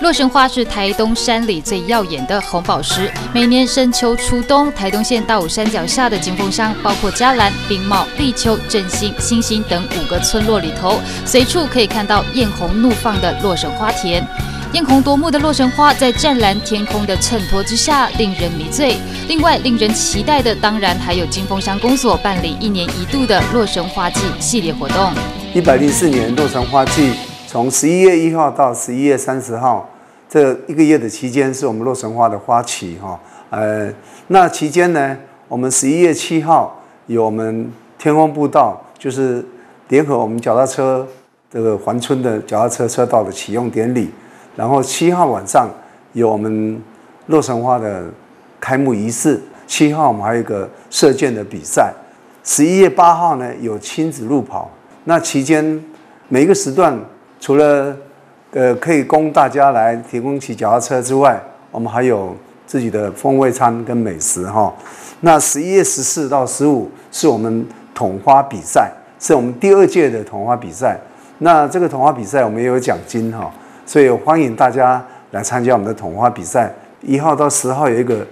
洛神花是台东山里最耀眼的红宝石。每年深秋初冬，台东县大武山脚下的金峰乡，包括嘉兰、冰茂、立秋、振兴、新兴等五个村落里头，随处可以看到艳红怒放的洛神花田。艳红夺目的洛神花，在湛蓝天空的衬托之下，令人迷醉。另外，令人期待的，当然还有金峰乡公所办理一年一度的洛神花季系列活动。一百零四年洛神花季。从十一月一号到十一月三十号，这一个月的期间是我们洛神花的花期哈。呃，那期间呢，我们十一月七号有我们天空步道，就是联合我们脚踏车这个环村的脚踏车车道的启用典礼。然后七号晚上有我们洛神花的开幕仪式。七号我们还有一个射箭的比赛。十一月八号呢有亲子路跑。那期间每一个时段。除了呃可以供大家来提供骑脚踏车之外，我们还有自己的风味餐跟美食哈。那十一月十四到十五是我们捅花比赛，是我们第二届的捅花比赛。那这个捅花比赛我们也有奖金哈，所以欢迎大家来参加我们的捅花比赛。一号到十号有一个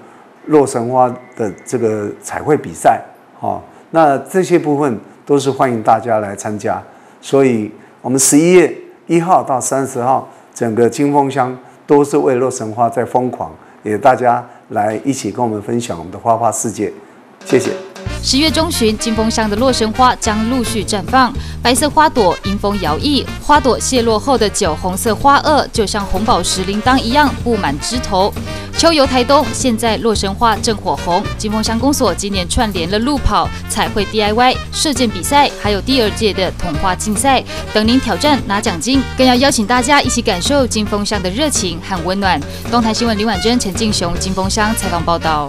洛神花的这个彩绘比赛哈。那这些部分都是欢迎大家来参加，所以我们十一月。一号到三十号，整个金峰乡都是为洛神花在疯狂，也大家来一起跟我们分享我们的花花世界，谢谢。十月中旬，金峰乡的洛神花将陆续绽放，白色花朵迎风摇曳，花朵谢落后的酒红色花萼就像红宝石铃铛一样布满枝头。秋游台东，现在洛神花正火红。金峰乡公所今年串联了路跑、彩绘 DIY、射箭比赛，还有第二届的童花竞赛，等您挑战拿奖金。更要邀请大家一起感受金峰乡的热情和温暖。东台新闻林婉珍、陈敬雄，金峰乡采访报道。